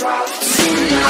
drops in